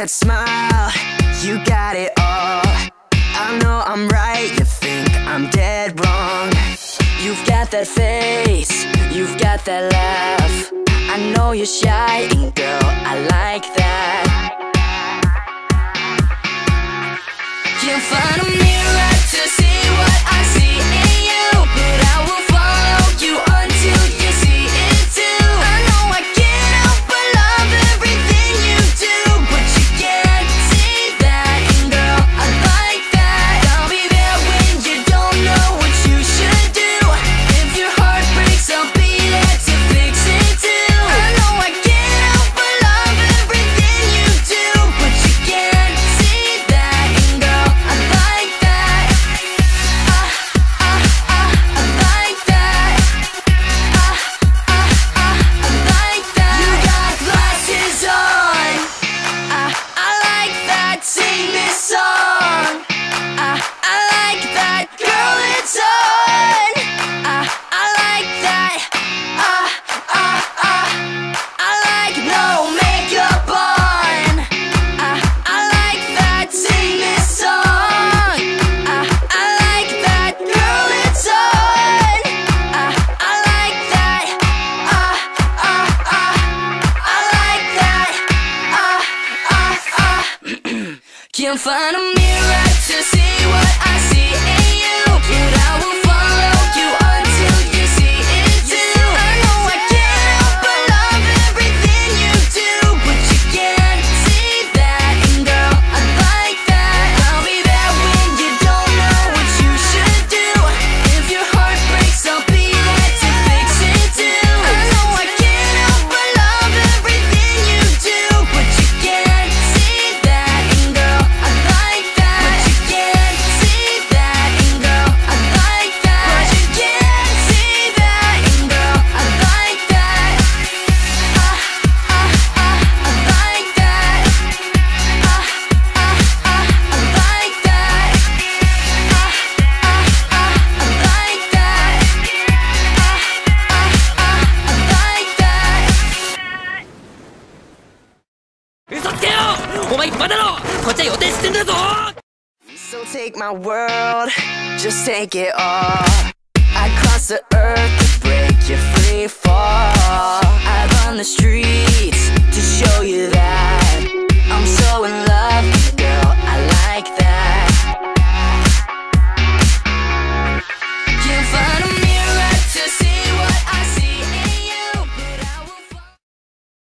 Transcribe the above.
that smile, you got it all. I know I'm right, you think I'm dead wrong. You've got that face, you've got that laugh. I know you're shy, and girl, I like that. You find me. Can't find a mirror to see what I see in you, but I will. 嘘つけよお前暇だろこっちは予定してんだぞ So take my world, just take it all. I cross the earth to break you free fall